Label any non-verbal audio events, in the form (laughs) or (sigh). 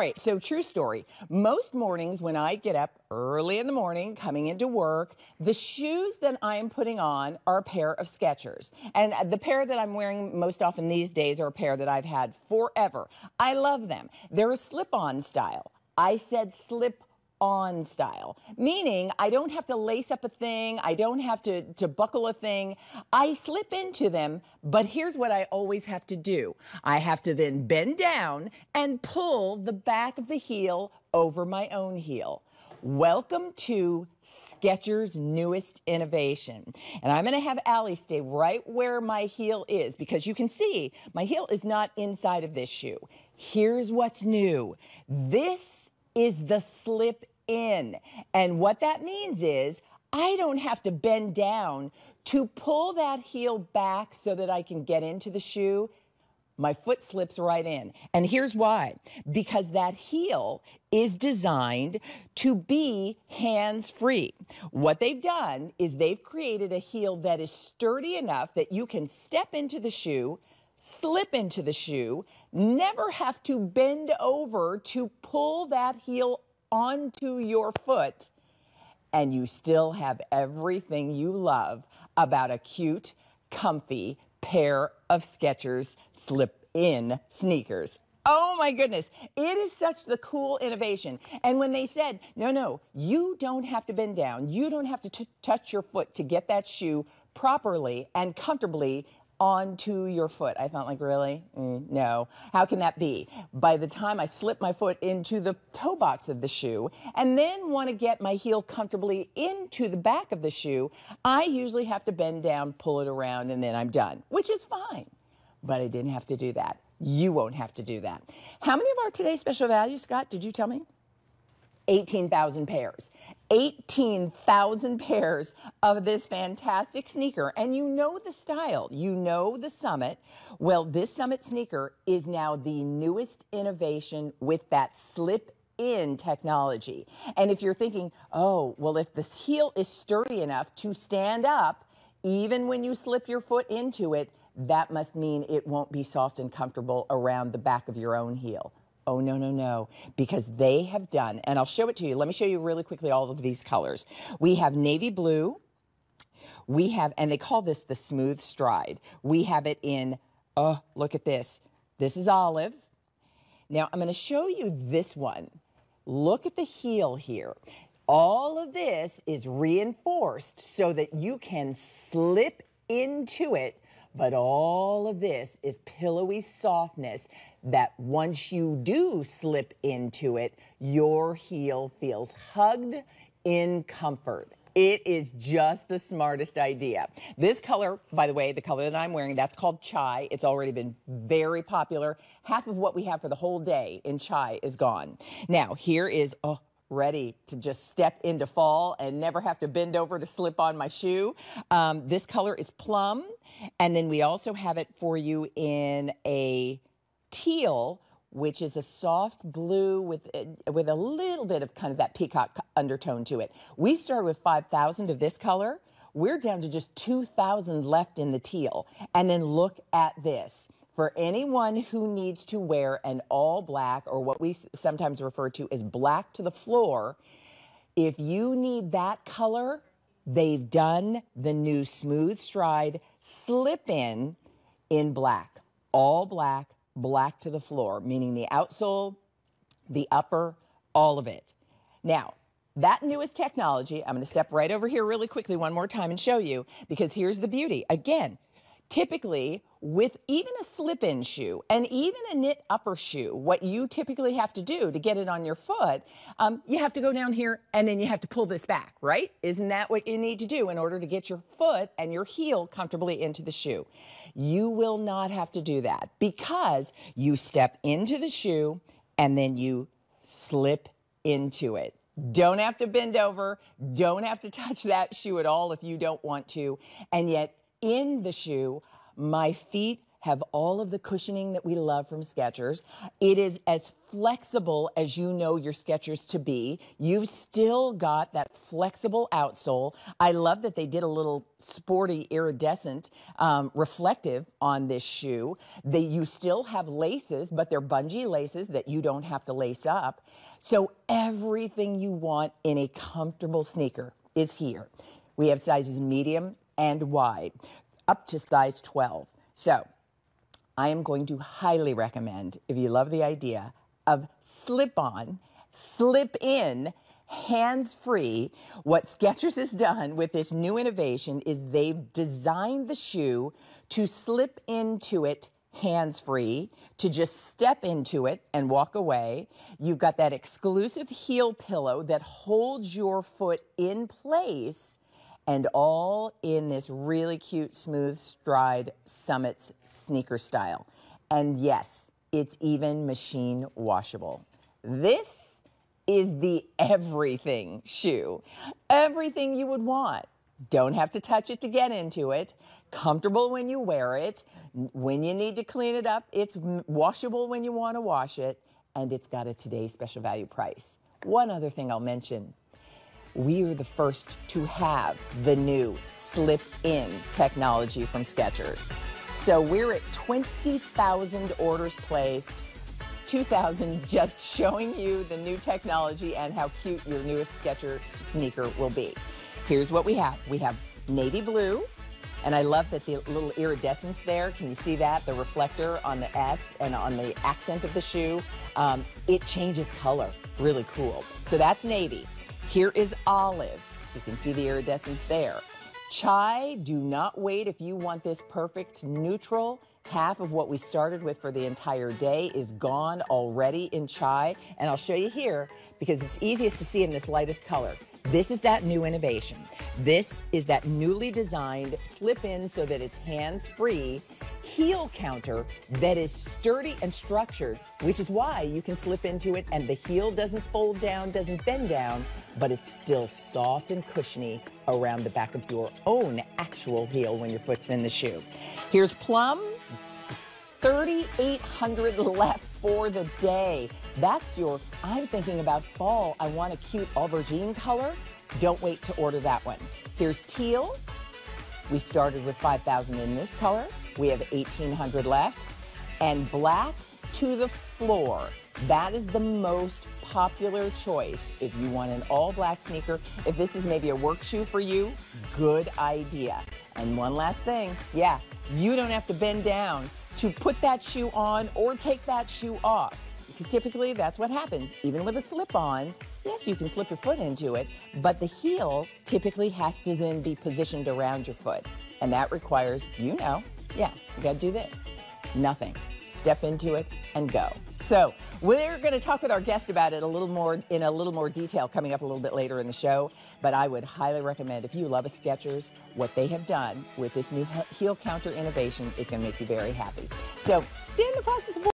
All right, so true story. Most mornings when I get up early in the morning coming into work, the shoes that I am putting on are a pair of Skechers. And the pair that I'm wearing most often these days are a pair that I've had forever. I love them. They're a slip-on style. I said slip on style, meaning I don't have to lace up a thing, I don't have to, to buckle a thing. I slip into them, but here's what I always have to do I have to then bend down and pull the back of the heel over my own heel. Welcome to Skechers' newest innovation. And I'm going to have Allie stay right where my heel is because you can see my heel is not inside of this shoe. Here's what's new. This is the slip in. And what that means is I don't have to bend down to pull that heel back so that I can get into the shoe. My foot slips right in. And here's why because that heel is designed to be hands free. What they've done is they've created a heel that is sturdy enough that you can step into the shoe, slip into the shoe, never have to bend over to pull that heel onto your foot, and you still have everything you love about a cute, comfy pair of Skechers slip-in sneakers. Oh my goodness. It is such the cool innovation. And when they said, no, no, you don't have to bend down, you don't have to touch your foot to get that shoe properly and comfortably onto your foot. I thought, like, really? Mm, no. How can that be? By the time I slip my foot into the toe box of the shoe and then want to get my heel comfortably into the back of the shoe, I usually have to bend down, pull it around, and then I'm done, which is fine. But I didn't have to do that. You won't have to do that. How many of our today's special values, Scott, did you tell me? 18,000 pairs. 18,000 pairs of this fantastic sneaker. And you know the style, you know the Summit. Well, this Summit sneaker is now the newest innovation with that slip in technology. And if you're thinking, oh, well, if the heel is sturdy enough to stand up, even when you slip your foot into it, that must mean it won't be soft and comfortable around the back of your own heel. Oh, no, no, no, because they have done, and I'll show it to you. Let me show you really quickly all of these colors. We have navy blue. We have, and they call this the smooth stride. We have it in, oh, look at this. This is olive. Now, I'm going to show you this one. Look at the heel here. All of this is reinforced so that you can slip into it but all of this is pillowy softness that once you do slip into it, your heel feels hugged in comfort. It is just the smartest idea. This color, by the way, the color that I'm wearing, that's called chai. It's already been very popular. Half of what we have for the whole day in chai is gone. Now, here is, oh, ready to just step into fall and never have to bend over to slip on my shoe. Um, this color is plum. And then we also have it for you in a teal, which is a soft blue with, uh, with a little bit of kind of that peacock undertone to it. We started with 5,000 of this color. We're down to just 2,000 left in the teal. And then look at this for anyone who needs to wear an all black or what we sometimes refer to as black to the floor, if you need that color, they've done the new Smooth Stride slip in in black, all black, black to the floor, meaning the outsole, the upper, all of it. Now, that newest technology, I'm going to step right over here really quickly one more time and show you because here's the beauty. Again, typically with even a slip-in shoe and even a knit upper shoe, what you typically have to do to get it on your foot, um, you have to go down here and then you have to pull this back, right? Isn't that what you need to do in order to get your foot and your heel comfortably into the shoe? You will not have to do that because you step into the shoe and then you slip into it. Don't have to bend over. Don't have to (laughs) touch that shoe at all if you don't want to. And yet in the shoe, my feet have all of the cushioning that we love from Skechers. It is as flexible as you know your Skechers to be. You've still got that flexible outsole. I love that they did a little sporty iridescent um, reflective on this shoe. They, you still have laces, but they're bungee laces that you don't have to lace up. So everything you want in a comfortable sneaker is here. We have sizes medium and wide, up to size 12. So I am going to highly recommend, if you love the idea of slip on, slip in, hands free. What Skechers has done with this new innovation is they've designed the shoe to slip into it hands free, to just step into it and walk away. You've got that exclusive heel pillow that holds your foot in place and all in this really cute smooth stride summits sneaker style. And yes, it's even machine washable. This is the everything shoe. Everything you would want. Don't have to touch it to get into it. Comfortable when you wear it. When you need to clean it up, it's washable when you want to wash it. And it's got a today's special value price. One other thing I'll mention we are the first to have the new slip in technology from Skechers. So we're at 20,000 orders placed, 2,000 just (laughs) showing you the new technology and how cute your newest Skechers sneaker will be. Here's what we have. We have navy blue, and I love that the little iridescence there. Can you see that? The reflector on the S and on the accent of the shoe. Um, it changes color. Really cool. So that's navy. Here is olive. You can see the iridescence there. Chai, do not wait if you want this perfect neutral. Half of what we started with for the entire day is gone already in chai. And I'll show you here because it's easiest to see in this lightest color. This is that new innovation. This is that newly designed slip in so that it's hands free heel counter that is sturdy and structured, which is why you can slip into it and the heel doesn't fold down, doesn't bend down, but it's still soft and cushiony around the back of your own actual heel when your foot's in the shoe. Here's Plum. 3,800 left for the day. That's your, I'm thinking about fall. I want a cute aubergine color. Don't wait to order that one. Here's teal. We started with 5,000 in this color. We have 1,800 left. And black to the floor. That is the most popular choice if you want an all black sneaker. If this is maybe a work shoe for you, good idea. And one last thing, yeah, you don't have to bend down to put that shoe on or take that shoe off. Because typically that's what happens. Even with a slip on, yes, you can slip your foot into it, but the heel typically has to then be positioned around your foot. And that requires, you know, yeah, you got to do this. Nothing. Step into it and go. So we're going to talk with our guest about it a little more in a little more detail coming up a little bit later in the show. But I would highly recommend if you love a Skechers, what they have done with this new heel counter innovation is going to make you very happy. So stay in the process of